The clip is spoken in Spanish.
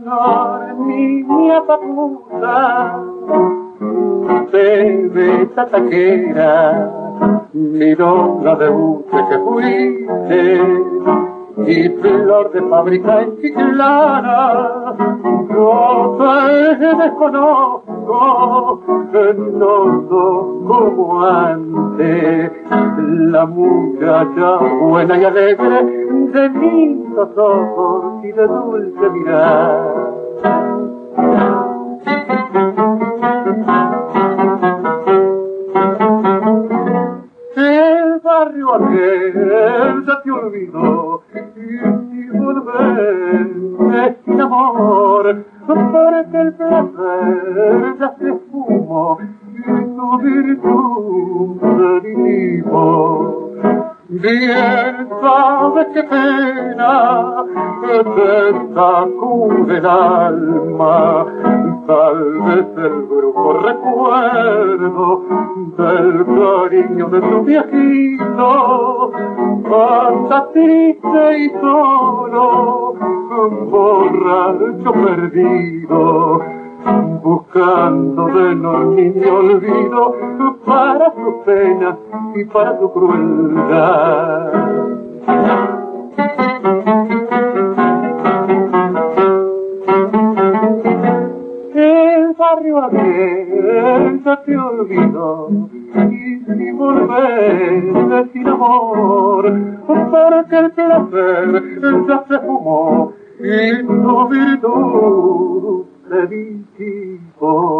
la papusa de esta taquera, milonga de buche que fuiste, y flor de fábrica en Chiclana, yo te desconozco, no como antes, la muchacha buena y alegre, de lindos ojos y de dulce mirar. El barrio aquel ya te olvidó y volver sin amor porque el placer ya se esfumó y tu virtud. Bien sabes qué pena te sacude el alma. Tal vez el grupo recuerdo del cariño de tu viejito, anda triste y solo, borracho perdido, buscando de no niño olvido para su pena y para tu crueldad. El barrio ya te olvidó y si volver sin amor porque el placer ya se fumó y tu virtud se disipó